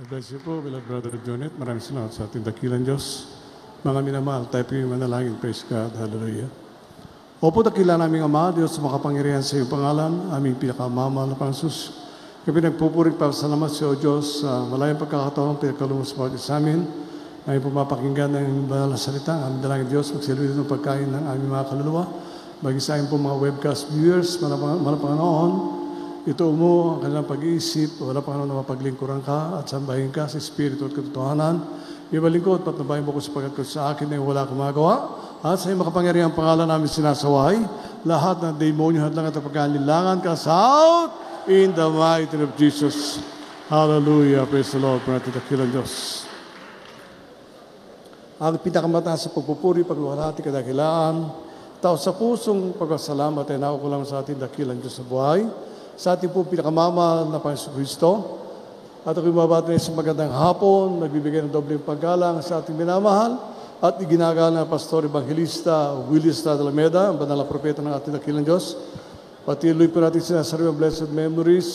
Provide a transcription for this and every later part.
God bless you po, beloved brother Jonet. Maraming salamat sa ating dakilang Diyos. Mga minamahal, tayo po yung manalangin. Praise God. Hallelujah. Opo, dakila naming Ama, Diyos, makapangyarihan sa iyong pangalan, aming pinakamamahal na Pangsus. Kami nagpupuring para sa naman sa iyo, Diyos, sa malayang pagkakataon, pinagkalumos mo sa amin. Aming pumapakinggan ng banal na salita. Aming dalangin Diyos, magsilbi ng pagkain ng aming mga kaluluwa. Maging sa amin po mga webcast viewers, malapanganoon, ito mo ang kanilang pag-iisip, wala pa na mapaglingkuran ka at sambahin ka sa Espiritu at katotohanan. Ibalingkod, patnabahin mo ko sapagkat sa akin ay wala kumagawa. At sa iyong makapangyarihang pangalan namin sinasaway, lahat ng demonyo at lang at pagkanilangan ka sa out in the mighty name of Jesus. Hallelujah. Praise the Lord. Pranati dakilang Diyos. Ang pinakamataas sa pagpupuri, pagluhalati, kadakilaan, tao sa pusong pagkasalamat ay nakukulang sa ating dakilang Diyos sa buhay sa ating po pinakamamahal na Panginoon Kristo. At ako'y mabati sa magandang hapon, nagbibigay ng dobleng paggalang sa ating minamahal at iginagawa ng Pastor Evangelista Willis Alameda, ang banal na propeta ng ating dakilang Diyos. Patuloy po natin sinasabi ang blessed memories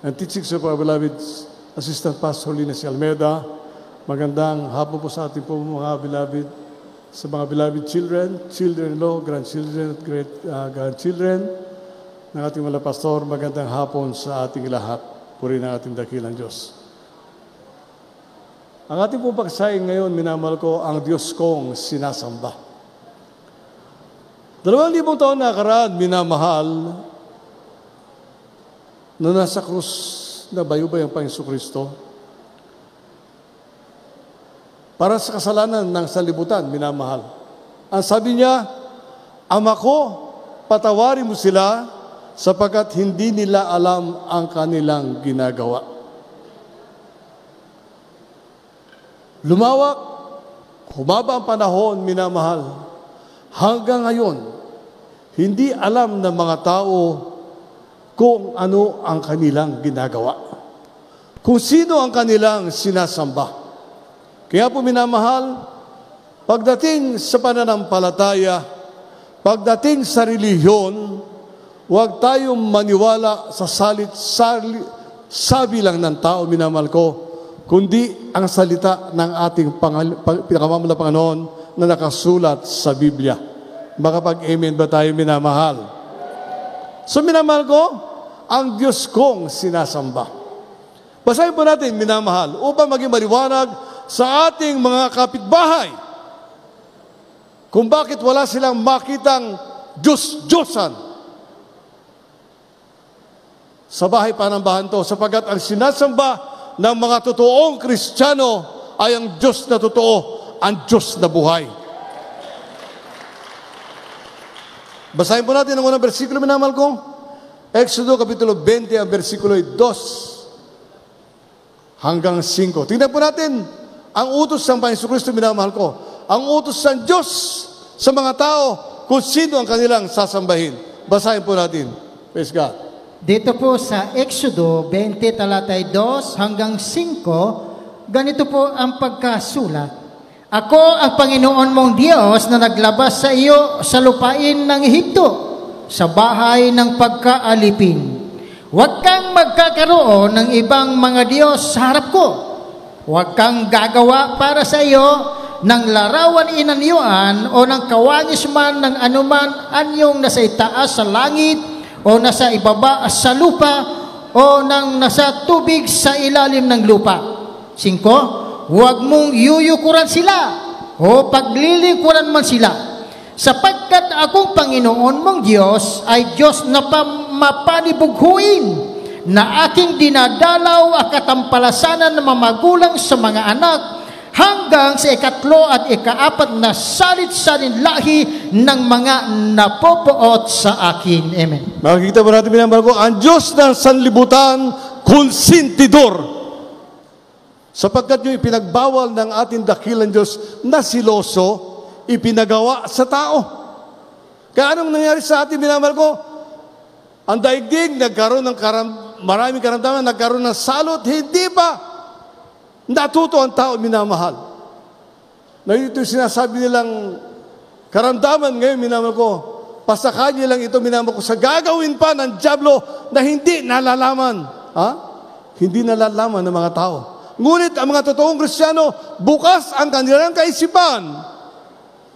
and teachings of our beloved Assistant Pastor Linus Almeida. Magandang hapon po sa ating po mga beloved sa mga beloved children, children-in-law, grandchildren at great uh, grandchildren ng ating mga pastor, magandang hapon sa ating lahat. Puri ng ating dakilang Diyos. Ang ating pagsaing ngayon, minamahal ko, ang Diyos kong sinasamba. Dalawang libong taon na karaan, minamahal, na nasa krus na bayubay ang Panginoon Kristo, para sa kasalanan ng salibutan, minamahal. Ang sabi niya, Ama ko, patawarin mo sila sapagkat hindi nila alam ang kanilang ginagawa. Lumawak, humaba ang panahon, minamahal. Hanggang ngayon, hindi alam ng mga tao kung ano ang kanilang ginagawa. Kung sino ang kanilang sinasamba. Kaya po minamahal, pagdating sa pananampalataya, pagdating sa relihiyon, Huwag tayong maniwala sa salit, sali, sabi lang ng tao, minamahal ko, kundi ang salita ng ating pinakamamala Panginoon na nakasulat sa Biblia. Makapag-amen ba tayo minamahal? So minamahal ko, ang Diyos kong sinasamba. Basahin po natin, minamahal, upang maging maliwanag sa ating mga kapitbahay kung bakit wala silang makitang Diyos-Diyosan sa bahay panambahan to sapagkat ang sinasamba ng mga totoong Kristiyano ay ang Diyos na totoo, ang Diyos na buhay. Basahin po natin ang unang versikulo, minamal ko. Exodo Kapitulo 20, ang versikulo 2 hanggang 5. Tingnan po natin ang utos ng Panginoon Kristo, minamahal ko. Ang utos ng Diyos sa mga tao kung sino ang kanilang sasambahin. Basahin po natin. Praise God. Dito po sa Exodo 20 talatay 2 hanggang 5, ganito po ang pagkasulat. Ako ang Panginoon mong Diyos na naglabas sa iyo sa lupain ng Ehipto, sa bahay ng pagkaalipin. Huwag kang magkakaroon ng ibang mga Diyos sa harap ko. Huwag kang gagawa para sa iyo ng larawan inanyuan o ng kawangis man ng anuman anyong nasa itaas sa langit o nasa ibaba sa lupa o nang nasa tubig sa ilalim ng lupa. Singko, huwag mong yuyukuran sila o paglilingkuran man sila. Sapagkat akong Panginoon mong Diyos ay Diyos na mapanibughuin na aking dinadalaw at katampalasanan ng mamagulang sa mga anak hanggang sa ikatlo at ikaapat na salit-salin lahi ng mga napopoot sa akin. Amen. Makikita mo natin, minamahal ko, ang Diyos ng sanlibutan, konsintidor. Sapagkat yung ipinagbawal ng ating dakilang Diyos na siloso, ipinagawa sa tao. Kaya anong nangyari sa ating minamahal ko? Ang daigdig, nagkaroon ng karam, maraming karamdaman, nagkaroon ng salot, hindi ba? Natuto ang tao minamahal. Na ito sinasabi nilang karamdaman ngayon, minamahal ko, pasakanya lang ito minamahal ko sa gagawin pa ng Diablo na hindi nalalaman. Ha? hindi nalalaman ng mga tao. Ngunit ang mga totoong Kristiyano, bukas ang kanilang kaisipan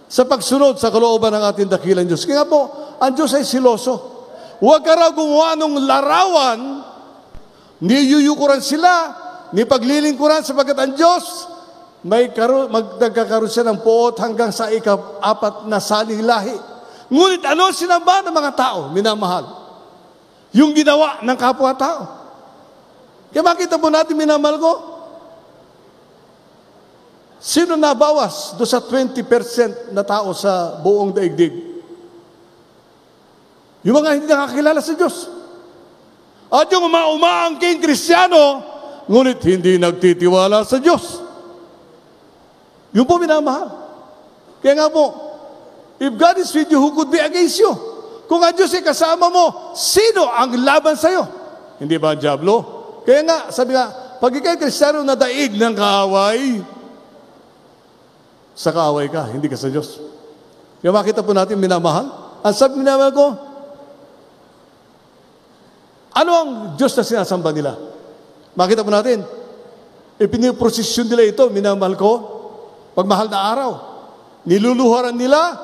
sa pagsunod sa kalooban ng ating dakilang Diyos. Kaya po, ang Diyos ay siloso. Huwag ka raw gumawa ng larawan, niyuyukuran sila, ni paglilingkuran sapagkat ang Diyos may karu, magdagkakaroon siya ng poot hanggang sa ika-apat na saling lahi. Ngunit ano sinamba ng mga tao, minamahal? Yung ginawa ng kapwa-tao. Kaya makita po natin, minamahal ko, sino nabawas do sa 20% na tao sa buong daigdig? Yung mga hindi nakakilala sa Diyos. At yung mga umaangking kristyano, ngunit hindi nagtitiwala sa Diyos. Yung po minamahal. Kaya nga po, if God is with you, who could be against you? Kung ang Diyos ay kasama mo, sino ang laban sa'yo? Hindi ba ang Diablo? Kaya nga, sabi nga, pag ikay kristyano na daig ng kaaway, sa kaaway ka, hindi ka sa Diyos. Kaya makita po natin, minamahal. Ang sabi minamahal ko, ano ang Diyos na sinasamba nila? Makita po natin, ipiniprosesyon nila ito, minamahal ko, pagmahal na araw. Niluluharan nila,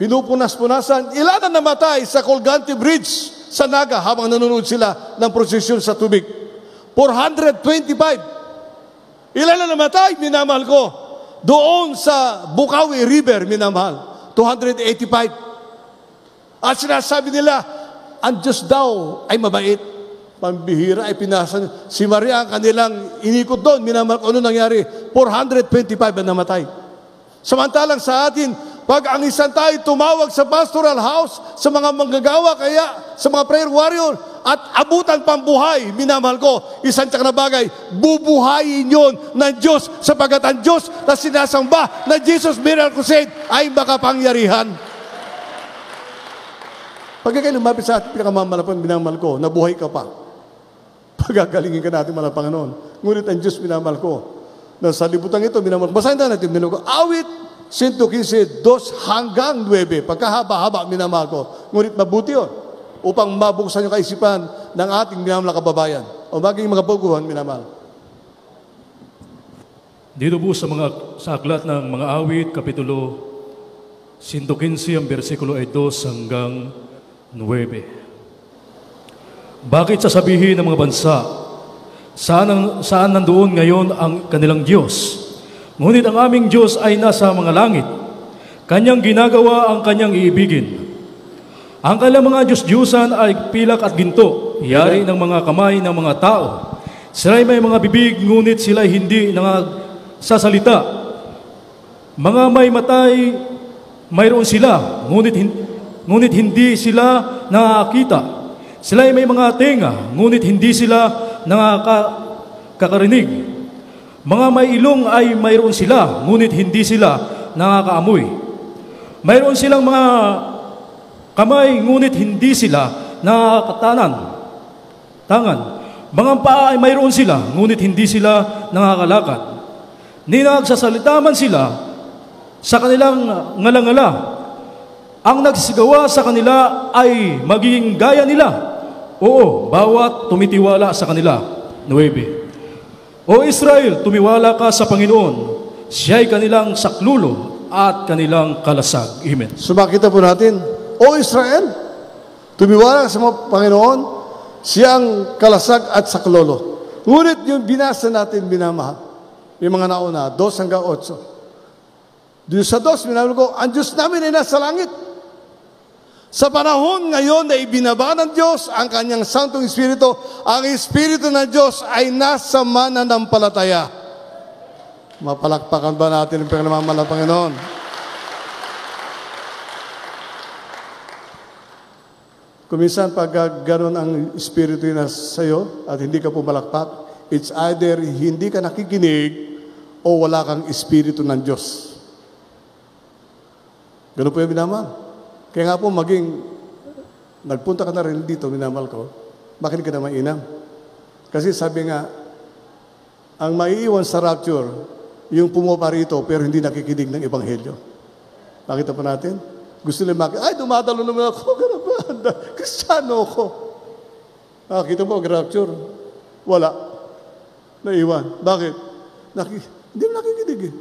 pinupunas-punasan, ilan ang namatay sa Colgante Bridge sa Naga habang nanonood sila ng prosesyon sa tubig. 425. Ilan ang namatay, minamahal ko, doon sa Bukawi River, minamahal. 285. At sinasabi nila, ang Diyos daw ay mabait. Pambihira ay pinasa. Si Maria ang kanilang inikot doon. Minamahal ano nangyari? 425 ang namatay. Samantalang sa atin, pag ang isang tayo tumawag sa pastoral house, sa mga manggagawa kaya, sa mga prayer warrior, at abutan pambuhay, minamahal ko, isang tsak na bagay, bubuhayin yon ng Diyos sapagat ang Diyos na sinasamba na Jesus Miracle Crusade ay makapangyarihan. Pag kayo lumapit sa ating pinakamalapang minamahal ko, nabuhay ka pa. Pagagalingin ka natin, mga Panginoon. Ngunit ang Diyos minamahal ko. Na sa libutan ito, minamahal ko. Basahin na natin, minamahal ko. Awit 115, dos hanggang 9. Pagkahaba-haba, minamahal ko. Ngunit mabuti yun. Upang mabuksan yung kaisipan ng ating minamahal na kababayan. O maging mga baguhan, minamahal. Dito po sa mga sa aklat ng mga awit, kapitulo 115, ang versikulo ay 2 hanggang 9. Bakit sasabihin ng mga bansa, saan, saan nandoon ngayon ang kanilang Diyos? Ngunit ang aming Diyos ay nasa mga langit. Kanyang ginagawa ang kanyang iibigin. Ang kanilang mga Diyos-Diyusan ay pilak at ginto, yari ng mga kamay ng mga tao. Sila ay may mga bibig, ngunit sila ay hindi nangasasalita. Mga may matay, mayroon sila, ngunit, ngunit hindi sila nakakita. Sila ay may mga tenga, ngunit hindi sila nakakarinig. Mga may ilong ay mayroon sila, ngunit hindi sila nakakaamoy. Mayroon silang mga kamay, ngunit hindi sila nakakatanan. Tangan. Mga paa ay mayroon sila, ngunit hindi sila nakakalakad. Ninagsasalita man sila sa kanilang ngalangala. Ang nagsisigawa sa kanila ay magiging gaya nila. Oo, bawat tumitiwala sa kanila. 9. O Israel, tumiwala ka sa Panginoon. Siya ay kanilang saklulo at kanilang kalasag. Amen. So po natin, O Israel, tumiwala sa mga Panginoon, siyang kalasag at saklolo. Ngunit yung binasa natin, binamahal, yung mga nauna, 2 hanggang 8. Doon sa 2, minamahal ko, ang Diyos namin ay nasa langit. Sa panahon ngayon na ibinaba ng Diyos ang kanyang Santong Espiritu, ang Espiritu ng Diyos ay nasa mananampalataya. Mapalakpakan ba natin ang pinamamala, Panginoon? Kuminsan pag ganun ang Espiritu na sa iyo at hindi ka pumalakpak, it's either hindi ka nakikinig o wala kang Espiritu ng Diyos. Ganun po yung minamahal. Kaya nga po maging, nagpunta ka na rin dito, minamahal ko, makinig ka na mainam. Kasi sabi nga, ang maiiwan sa rapture, yung pumupa rito pero hindi nakikinig ng Ebanghelyo. Nakita po natin? Gusto nila makita, ay, dumadalo naman ako. Ganun ba? Kristyano ako. Nakita mo, ang rapture. Wala. naiwan. Bakit? Naki, hindi nakikinig eh.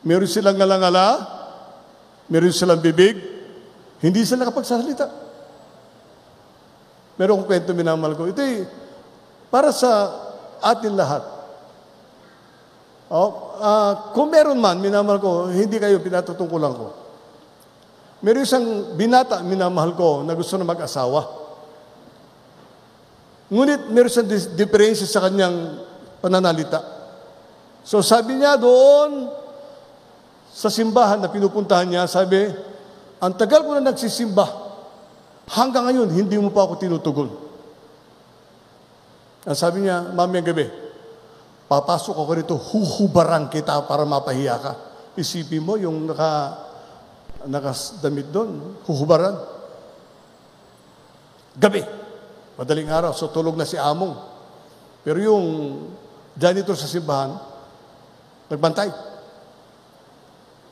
Meron silang ngalangala, meron silang bibig, hindi sila nakapagsasalita. Meron akong kwento minamal ko. Ito para sa atin lahat. Oh, ah, kung meron man, minamal ko, hindi kayo pinatutungkulan ko. Meron isang binata, minamahal ko, na gusto na mag-asawa. Ngunit meron siyang diferensya sa kanyang pananalita. So sabi niya doon, sa simbahan na pinupuntahan niya, sabi, ang tagal ko na nagsisimba, hanggang ngayon, hindi mo pa ako tinutugon. Ang sabi niya, mamayang gabi, papasok ako rito, huhubaran kita para mapahiya ka. Isipin mo, yung naka, nakadamit doon, huhubaran. Gabi, madaling araw, so tulog na si Among. Pero yung janitor sa simbahan, nagbantay.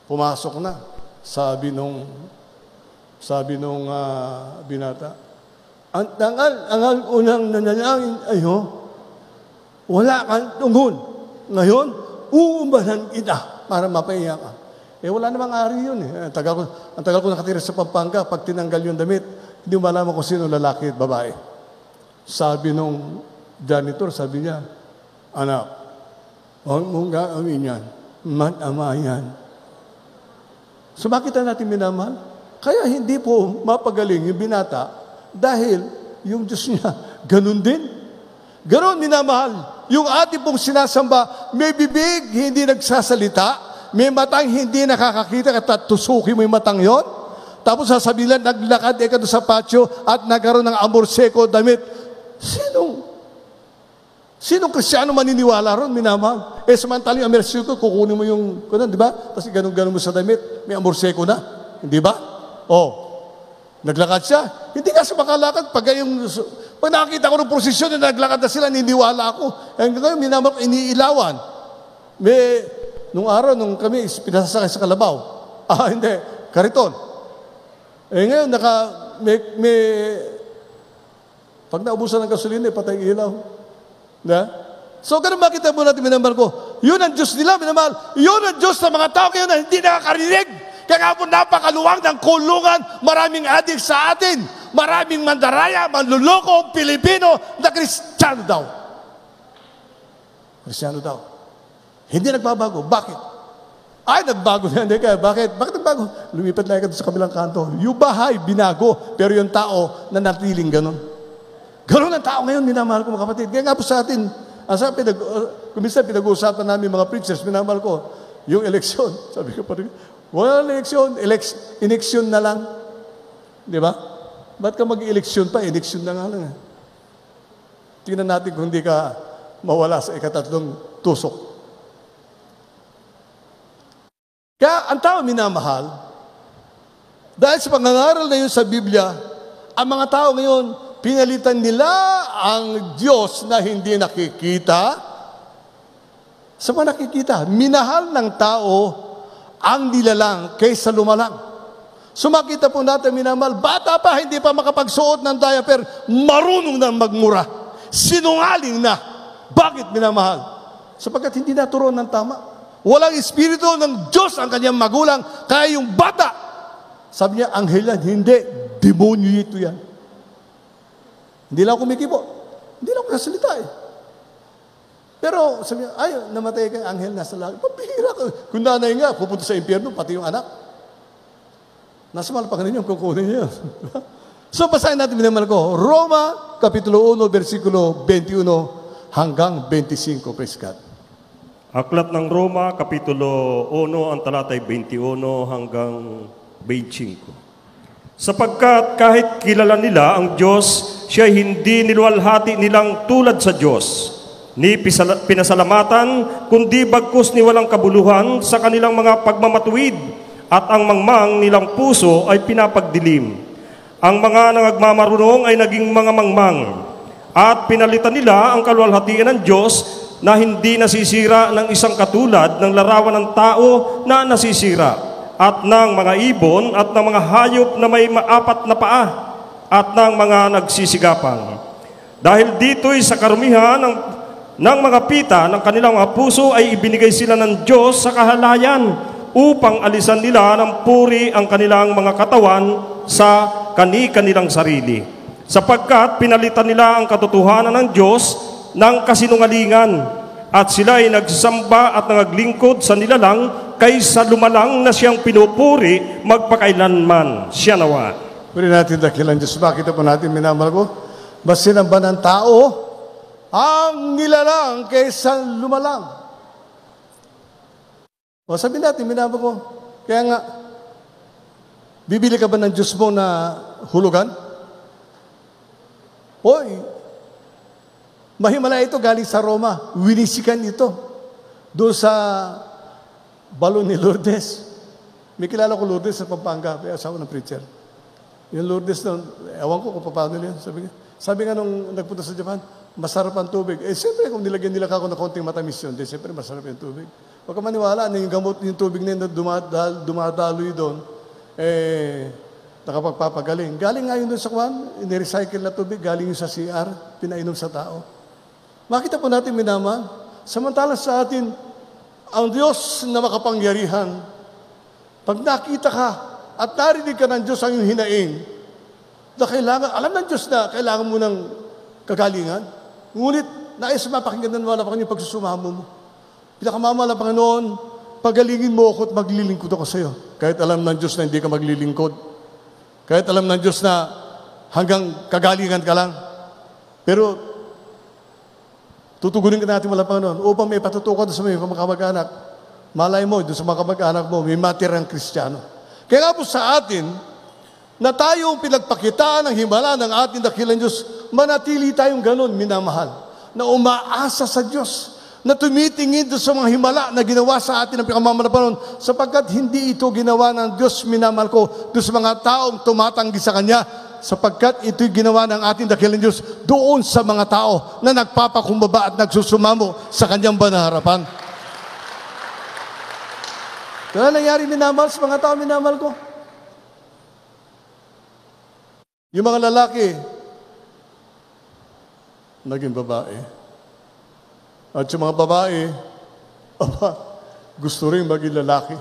Pumasok na. Sabi nung sabi nung ah, binata, ang tangal, ang unang nanalangin ayo, wala kang tungon. Ngayon, uumbahan kita para mapahiya ka. Eh wala namang ari yun eh. Ang tagal ko, ang tagal ko nakatira sa Pampanga, pag tinanggal yung damit, hindi mo malaman kung sino lalaki at babae. Sabi nung janitor, sabi niya, anak, huwag mong gagawin yan. Man-ama yan. So bakit na natin minamahal? Kaya hindi po mapagaling yung binata dahil yung Diyos niya, ganun din. Ganon minamahal. Yung ating pong sinasamba, may bibig, hindi nagsasalita, may matang hindi nakakakita at tusukin mo yung matang yon. Tapos sasabihin lang, naglakad eh ka sa patio at nagkaroon ng amor seko damit. Sinong Sinong kristyano maniniwala ron, minamahal? Eh, samantalang yung amersyo ko, kukunin mo yung, kunan, di ba? Tapos ganun-ganun mo sa damit, may amorseko na. Hindi ba? Oh, naglakad siya. Hindi kasi makalakad. Pag, yung, pag nakakita ko ng prosesyon na naglakad na sila, niniwala ako. Hanggang ngayon, minamahal ko, iniilawan. May, nung araw, nung kami pinasasakay sa Kalabaw, ah, hindi, Kariton. Eh ngayon, naka, may, may, pag naubusan ng gasolina, eh, patay ilaw. Na? So, ganun makita mo natin, minamahal ko. Yun ang Diyos nila, minamahal. Yun ang Diyos ng mga tao ngayon na hindi nakakarinig. Kaya nga po napakaluwang ng kulungan, maraming adik sa atin, maraming mandaraya, manluloko, Pilipino, na Kristiyano daw. Kristiyano daw. Hindi nagbabago. Bakit? Ay, nagbago na. Hindi kaya. Bakit? Bakit nagbago? Lumipat lang ka sa kabilang kanto. Yung bahay, binago. Pero yung tao, nanatiling ganun. Ganun ang tao ngayon, minamahal ko mga kapatid. Kaya nga po sa atin, ang sa pinag, uh, kumisa pinag-uusapan namin mga preachers, minamahal ko, yung eleksyon. Sabi ko pa rin, wala eleksyon, eleks, eleksyon na lang. Di ba? Ba't ka mag-eleksyon pa? Eleksyon na nga lang. eh. Tingnan natin kung hindi ka mawala sa ikatatlong tusok. Kaya ang tao minamahal, dahil sa pangangaral na yun sa Biblia, ang mga tao ngayon, pinalitan nila ang Diyos na hindi nakikita sa mga nakikita. Minahal ng tao ang nilalang kaysa lumalang. Sumakita po natin, minamahal, bata pa, hindi pa makapagsuot ng diaper, marunong na magmura. Sinungaling na. Bakit minamahal? Sapagkat hindi naturon ng tama. Walang espiritu ng Diyos ang kanyang magulang, kaya yung bata, sabi niya, anghel yan, hindi, demonyo ito yan. Hindi lang kumikibo. Hindi lang ako nasalita eh. Pero sabi niya, ay, namatay kang anghel nasa langit. Pabihira ka. Kung nanay nga, pupunta sa impyerno, pati yung anak. Nasa malapakan ninyo, kukunin niyo. so, basahin natin, minamahal ko. Roma, Kapitulo 1, versikulo 21 hanggang 25. Praise God. Aklat ng Roma, Kapitulo 1, ang talatay 21 hanggang 25. Sapagkat kahit kilala nila ang Diyos, siya hindi niluwalhati nilang tulad sa Diyos. Ni pinasalamatan, kundi bagkus ni walang kabuluhan sa kanilang mga pagmamatuwid at ang mangmang nilang puso ay pinapagdilim. Ang mga nangagmamarunong ay naging mga mangmang at pinalitan nila ang kaluwalhatian ng Diyos na hindi nasisira ng isang katulad ng larawan ng tao na nasisira at ng mga ibon at ng mga hayop na may maapat na paa at ng mga nagsisigapang. Dahil dito'y sa karumihan ng ng mga pita ng kanilang mga puso ay ibinigay sila ng Diyos sa kahalayan upang alisan nila ng puri ang kanilang mga katawan sa kani-kanilang sarili. Sapagkat pinalitan nila ang katotohanan ng Diyos ng kasinungalingan at sila ay nagsamba at nangaglingkod sa nilalang kaysa lumalang na siyang pinupuri magpakailanman. Siya nawa. Pwede natin dakilan Diyos. Bakit po natin minamahal ko? Mas sinamba ng tao ang nilalang kaysa lumalang. O sabi natin, minamahal ko. Kaya nga, bibili ka ba ng Diyos mo na hulugan? Hoy, mahimala ito galing sa Roma. Winisikan ito. Doon sa balon ni Lourdes. May kilala ko Lourdes sa Pampanga, kaya asawa ng preacher. Yung Lourdes doon, ewan ko kung paano yun. Sabi, sabi nga nung nagpunta sa Japan, masarap ang tubig. Eh, siyempre, kung nilagyan nila ako ng konting matamis yun, di, siyempre, masarap yung tubig. Huwag ka maniwala na yung gamot, yung tubig na yun dumadal, dumadaloy doon, eh, nakapagpapagaling. Galing nga yun doon sa kwan, in-recycle na tubig, galing yun sa CR, pinainom sa tao. Makita po natin, minama, samantala sa atin, ang Diyos na makapangyarihan, pag nakita ka at narinig ka ng Diyos ang iyong hinaing, na kailangan, alam ng Diyos na kailangan mo ng kagalingan, ngunit nais mapakinggan ng wala pa kanyang pagsusumamo mo. Pinakamamala, Panginoon, pagalingin mo ako at maglilingkod ako sa iyo. Kahit alam ng Diyos na hindi ka maglilingkod. Kahit alam ng Diyos na hanggang kagalingan ka lang. Pero tutugunin ka natin wala Panginoon upang may patutukan sa mga kamag-anak. Malay mo, doon sa mga kamag-anak mo, may matirang kristyano. Kaya nga po sa atin, na tayong pinagpakitaan ng himala ng ating dakilang Diyos, manatili tayong ganun, minamahal, na umaasa sa Diyos, na tumitingin doon sa mga himala na ginawa sa atin ng pinkamamalapanon, sapagkat hindi ito ginawa ng Diyos, minamahal ko, doon sa mga taong tumatanggi sa Kanya, sapagkat ito'y ginawa ng ating dakilang Diyos doon sa mga tao na nagpapakumbaba at nagsusumamo sa Kanyang banal harapan. Kaya nangyari minamahal sa mga tao, minamahal ko. Yung mga lalaki, naging babae. At yung mga babae, aba, gusto rin maging lalaki.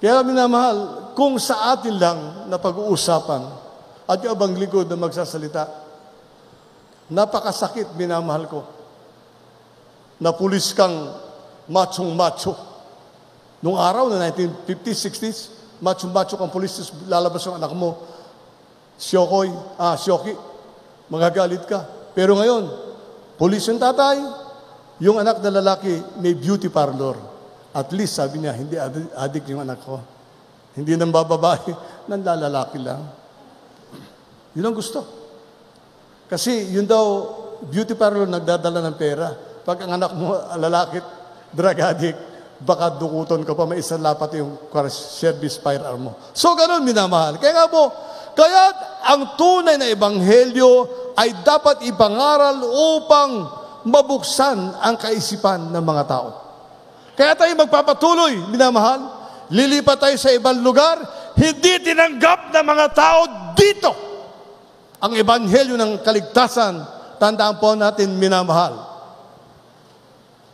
Kaya minamahal, kung sa atin lang na pag-uusapan at yung abang likod na magsasalita, napakasakit, minamahal ko, na pulis kang machong-macho. Nung araw na 1950s, 60s, macho-macho kang pulis, tapos lalabas yung anak mo, Siyokoy, ah, Siyoki, magagalit ka. Pero ngayon, pulis yung tatay, yung anak na lalaki may beauty parlor. At least, sabi niya, hindi adi- addict yung anak ko. Hindi nang bababae, nang lalaki lang. Yun ang gusto. Kasi yun daw, beauty parlor nagdadala ng pera. Pag ang anak mo, lalaki, drug addict, baka dukuton ka pa, may isang lapat yung service firearm mo. So, ganun, minamahal. Kaya nga po, kaya ang tunay na ebanghelyo ay dapat ipangaral upang mabuksan ang kaisipan ng mga tao. Kaya tayo magpapatuloy, minamahal, lilipat tayo sa ibang lugar, hindi tinanggap ng mga tao dito ang ebanghelyo ng kaligtasan. Tandaan po natin, minamahal,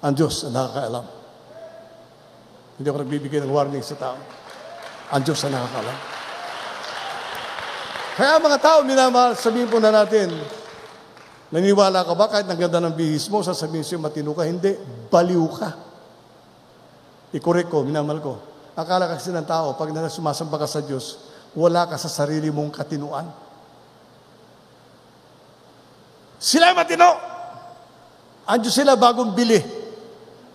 ang Diyos ang nakakaalam. Hindi ako nagbibigay ng warning sa tao. Ang Diyos ang nakakaalam. Kaya mga tao, minamahal, sabihin po na natin, naniwala ka ba kahit ang ganda ng bihis mo, sasabihin siya matino ka? Hindi, baliw ka. I-correct ko, minamahal ko. Akala kasi ng tao, pag na sumasamba ka sa Diyos, wala ka sa sarili mong katinuan. Sila matino. Ang Diyos sila bagong bili.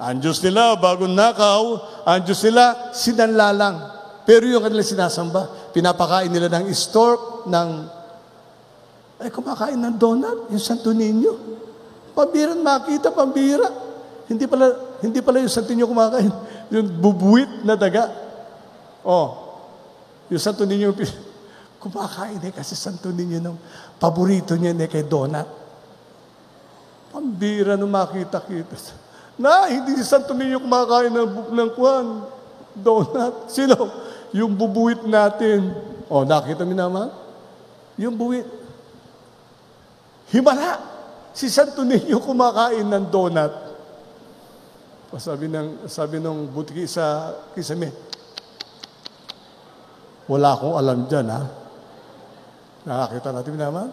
Ang Diyos nila bagong nakaw. Ang Diyos nila sinanlalang. Pero yung kanilang sinasamba, pinapakain nila ng stork, ng... Ay, kumakain ng donut, yung Santo Niño. Pambira makita, pambira. Hindi pala, hindi pala yung Santo Niño kumakain. Yung bubuwit na daga. Oh, yung Santo Niño, kumakain eh kasi Santo Niño ng paborito niya eh kay donut. Pambira nung makita-kita. Na, hindi si Santo Niño kumakain ng, ng kwan. Donut. Sino? Yung bubuwit natin. O, nakita mo naman? Yung buwit. Himala. si Santo Niño kumakain ng donut. O sabi ng sabi ng butiki sa kisame, wala akong alam dyan, ha? Nakakita natin naman.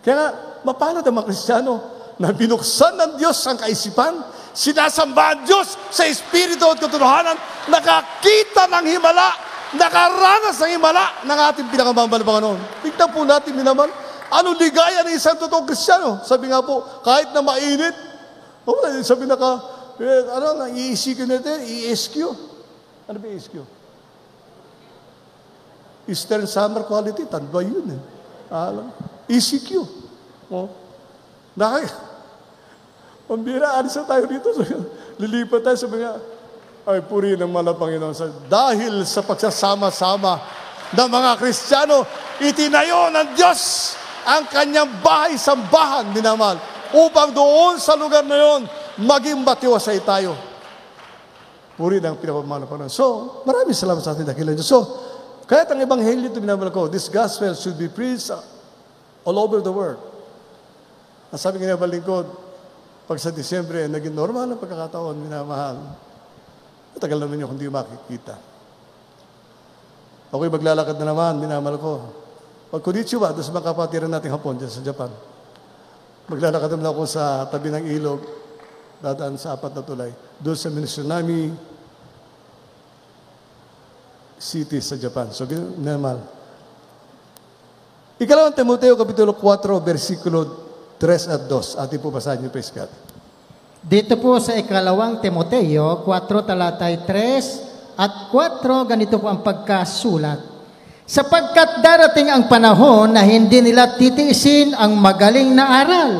Kaya nga, mapalad ang mga Kristiyano na binuksan ng Diyos ang kaisipan, sinasamba ang Diyos sa Espiritu at katotohanan, nakakita ng himala, nakaranas ng himala ng ating pinakamamahal na Panginoon. Tignan po natin, minaman, ano ligaya ng isang totoong Kristiyano? Sabi nga po, kahit na mainit, oh, sabi na ka, eh, ano, na, i-ESQ natin, i-ESQ. Ano ba i-ESQ? Eastern Summer Quality, tanda yun eh. Alam. ECQ. Oh. Nakay. Pambira, alis na tayo dito. Lilipat tayo sa mga, ay puri ng mga Panginoon. Sa, dahil sa pagsasama-sama ng mga Kristiyano, itinayo ng Diyos ang kanyang bahay sambahan, minamahal, upang doon sa lugar na yon, maging matiwasay tayo. Puri ng pinapamahal ng Panginoon. So, maraming salamat sa ating dakilan Diyos. So, kahit ang Ebanghelyo ito binabala ko, this gospel should be preached all over the world. Ang sabi ng lingkod, pag sa Disyembre, naging normal ang pagkakataon, minamahal. Matagal naman yung hindi makikita. Ako'y maglalakad na naman, minamahal ko. Pag konnichiwa, doon sa mga kapatiran natin hapon dyan sa Japan. Maglalakad naman ako sa tabi ng ilog, dadaan sa apat na tulay. Doon sa Minsunami City sa Japan. So, normal. Ikalawang Timoteo, Kapitulo 4, versikulo 3 at 2. Ating po basahin niyo, praise God. Dito po sa ikalawang Timoteo, 4 talatay 3 at 4, ganito po ang pagkasulat. Sapagkat darating ang panahon na hindi nila titiisin ang magaling na aral,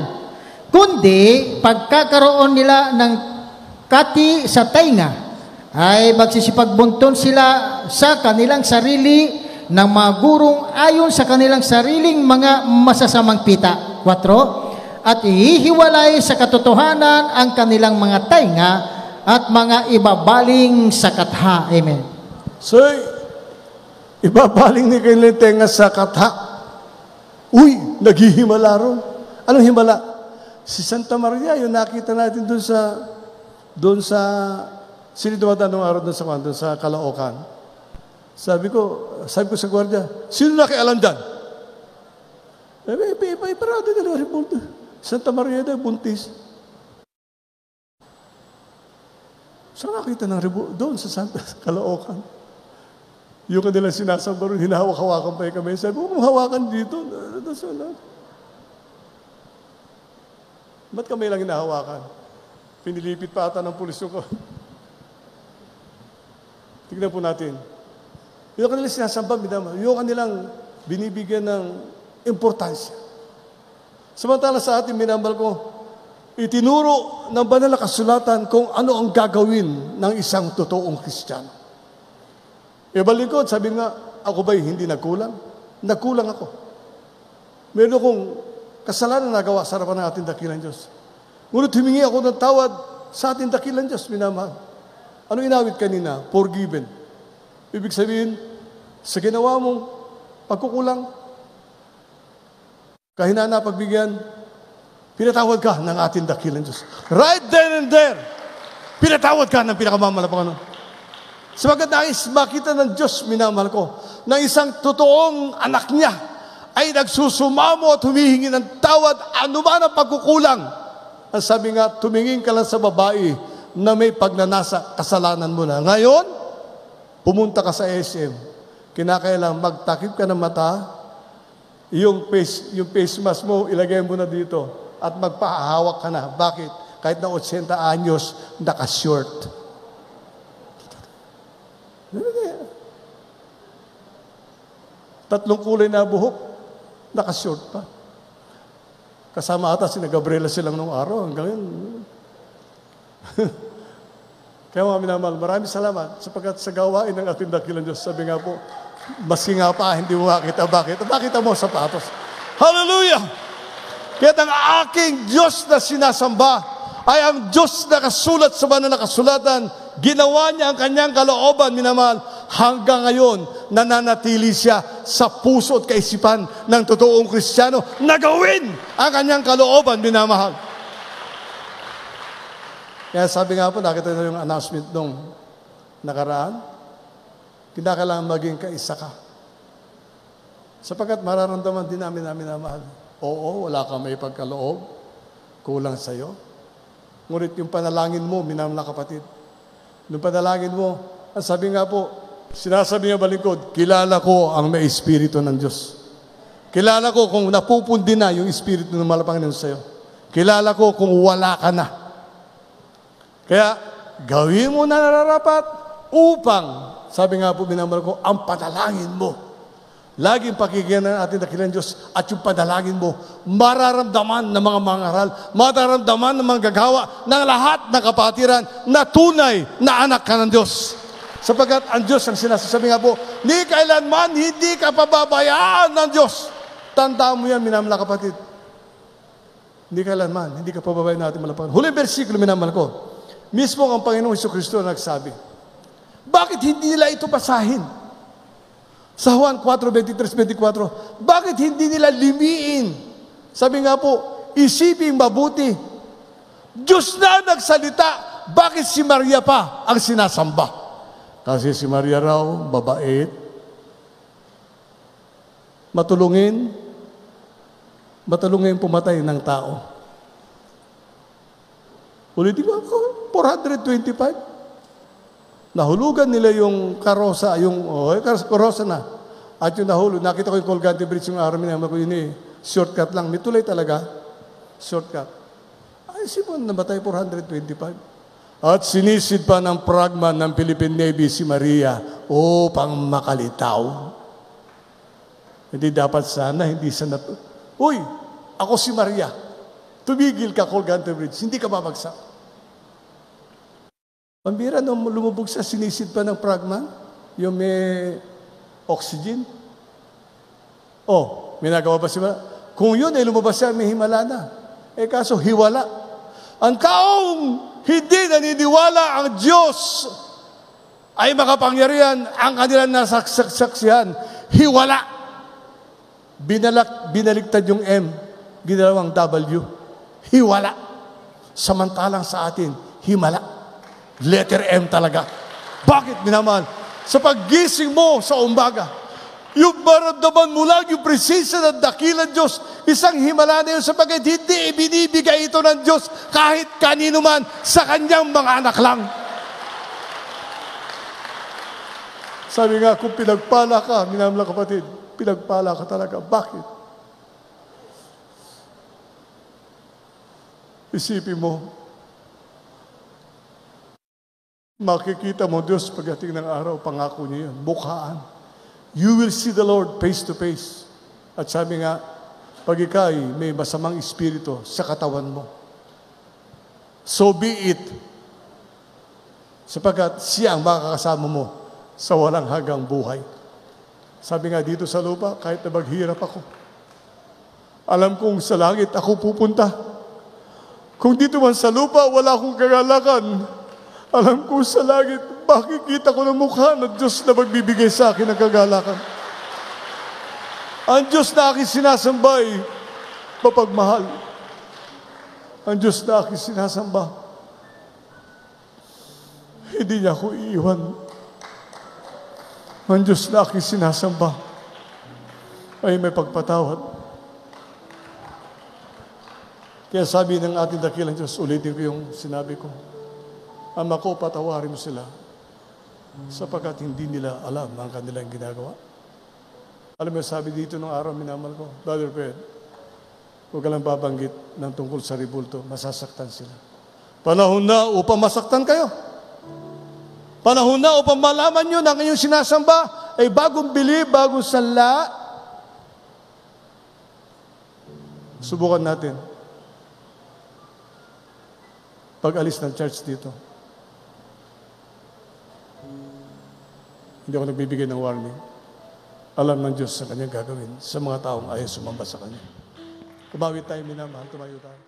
kundi pagkakaroon nila ng kati sa tainga, ay magsisipagbunton sila sa kanilang sarili ng mga gurong ayon sa kanilang sariling mga masasamang pita. 4. At ihihiwalay sa katotohanan ang kanilang mga tainga at mga ibabaling sa katha. Amen. So, ibabaling ni kanilang tenga sa katha. Uy, naghihimala ron. Anong himala? Si Santa Maria, yung nakita natin doon sa doon sa sino dumadaan nung araw doon sa doon sa Caloocan. Sabi ko, sabi ko sa gwardiya, sino nakialam dyan? Eh, eh, eh, parado na repulto. Santa Maria na, buntis. Saan nakita ng rebu? Doon sa Santa Caloocan. Yung kanilang sinasamba rin, hinahawak-hawakan pa yung kamay. Sabi ko, hawakan dito, doon sa lahat. Ba't kamay lang hinahawakan? Pinilipit pa ata ng pulis ko. Tignan po natin. Yung kanilang sinasamba, yung kanilang binibigyan ng importansya. Samantala sa ating minambal ko, itinuro ng banal na kasulatan kung ano ang gagawin ng isang totoong Kristiyano. Ibalingkod, sabi nga, ako ba'y hindi nagkulang? Nagkulang ako. Meron akong kasalanan na nagawa sa harapan ng ating dakilang Diyos. Ngunit humingi ako ng tawad sa ating dakilang Diyos, minamahal. Ano inawit kanina? Forgiven. Ibig sabihin, sa ginawa mong pagkukulang, kahinaan na pagbigyan, pinatawad ka ng ating dakilang Diyos. Right then and there, pinatawad ka ng pinakamamalapangan. Sabagat nais makita ng Diyos, minamahal ko, na isang totoong anak niya ay nagsusumamo at humihingi ng tawad anuman ang pagkukulang. Ang sabi nga, tumingin ka lang sa babae na may pagnanasa, kasalanan mo na. Ngayon, pumunta ka sa SM. Kinakailang magtakip ka ng mata, yung face, yung face mask mo, ilagay mo na dito at magpahawak ka na. Bakit? Kahit na 80 anyos, naka-short. Tatlong kulay na buhok, naka-short pa. Kasama ata si Gabriela silang nung araw. Hanggang yun. Kaya mga minamahal, maraming salamat sapagkat sa gawain ng ating dakilang Diyos. Sabi nga po, maski nga pa, hindi mo makita. Bakit? Bakit mo sapatos? Hallelujah! Kaya ang aking Diyos na sinasamba ay ang Diyos na kasulat sa banal na kasulatan. Ginawa niya ang kanyang kalooban, minamahal, hanggang ngayon nananatili siya sa puso at kaisipan ng totoong Kristiyano na gawin ang kanyang kalooban, minamahal. Kaya sabi nga po, nakita nyo yung announcement nung nakaraan, kinakailangan maging kaisa ka. Sapagkat mararamdaman din namin namin na mahal. Oo, wala kang may pagkaloob, kulang sa'yo. Ngunit yung panalangin mo, minamahal na kapatid, yung panalangin mo, ang sabi nga po, sinasabi nga balingkod, kilala ko ang may espiritu ng Diyos. Kilala ko kung napupundi na yung espiritu ng Malapangalan sa'yo. Kilala ko kung wala ka na. Kaya, gawin mo na nararapat upang, sabi nga po, minamahal ko, ang panalangin mo Laging pakinggan ng ating dakilang Diyos at yung padalagin mo, mararamdaman ng mga mangaral, mararamdaman ng mga gagawa ng lahat ng kapatiran na tunay na anak ka ng Diyos. Sapagkat ang Diyos ang sinasabi nga po, ni kailanman hindi ka pababayaan ng Diyos. Tandaan mo yan, minamala kapatid. Hindi kailanman, hindi ka pababayaan natin malapagan. Huling versikulo, minamala ko. Mismo ang Panginoong Iso Kristo nagsabi, bakit hindi nila ito pasahin? Sa Juan 4, 23, 24, bakit hindi nila limiin? Sabi nga po, isipin mabuti. Diyos na nagsalita, bakit si Maria pa ang sinasamba? Kasi si Maria raw, babait, matulungin, matulungin pumatay ng tao. Ulitin ko, 425. Nahulugan nila yung karosa, yung oh, eh, karosa na. At yung nahulog, nakita ko yung Colgate Bridge yung araw minama ko yun eh. Shortcut lang. May tulay talaga. Shortcut. Ay, Simon, namatay 425. At sinisid pa ng pragma ng Philippine Navy si Maria upang makalitaw. Hindi dapat sana, hindi sana. Uy, ako si Maria. Tumigil ka, Colgate Bridge. Hindi ka babagsak. Pambira, nung lumubog sa sinisid pa ng pragma, yung may oxygen. Oh, may nagawa pa siya. Kung yun ay lumabas siya, may himala na. Eh kaso, hiwala. Ang kaong hindi naniniwala ang Diyos ay makapangyarihan ang kanilang nasaksaksihan. Hiwala. Binalak, binaligtad yung M, ginawang W. Hiwala. Samantalang sa atin, himala. Letter M talaga. Bakit minamahal? Sa paggising mo sa umaga, yung maramdaman mo lang yung presensya ng dakilang Diyos, isang himala na yun sapagkat hindi ibinibigay ito ng Diyos kahit kanino man sa kanyang mga anak lang. Sabi nga, kung pinagpala ka, minamla kapatid, pinagpala ka talaga. Bakit? Isipin mo, Makikita mo Diyos pagdating ng araw, pangako niya yun, mukhaan. You will see the Lord face to face. At sabi nga, pag ikay may masamang espiritu sa katawan mo, so be it. Sapagkat siya ang makakasama mo sa walang hagang buhay. Sabi nga dito sa lupa, kahit na maghirap ako, alam kong sa langit ako pupunta. Kung dito man sa lupa, wala akong kagalakan, alam ko sa langit, makikita ko ng mukha ng Diyos na magbibigay sa akin ng kagalakan. Ang Diyos na aking sinasambay, mapagmahal. Ang Diyos na aking sinasamba, hindi niya ako iiwan. Ang Diyos na aking sinasamba, ay may pagpatawad. Kaya sabi ng ating dakilang Diyos, ulitin ko yung sinabi ko, Ama ko, patawarin mo sila sapagkat hindi nila alam ang kanilang ginagawa. Alam mo, sabi dito nung araw, minamal ko, Brother Fred, huwag ka lang babanggit ng tungkol sa ribulto, masasaktan sila. Panahon na upang masaktan kayo. Panahon na upang malaman nyo na inyong sinasamba ay bagong bili, bagong sala. Subukan natin. Pag-alis ng church dito. Hindi ako nagbibigay ng warning. Alam ng Diyos sa kanyang gagawin sa mga taong ayaw sumamba sa kanya. Kumawi tayo, minamahal, tumayo tayo.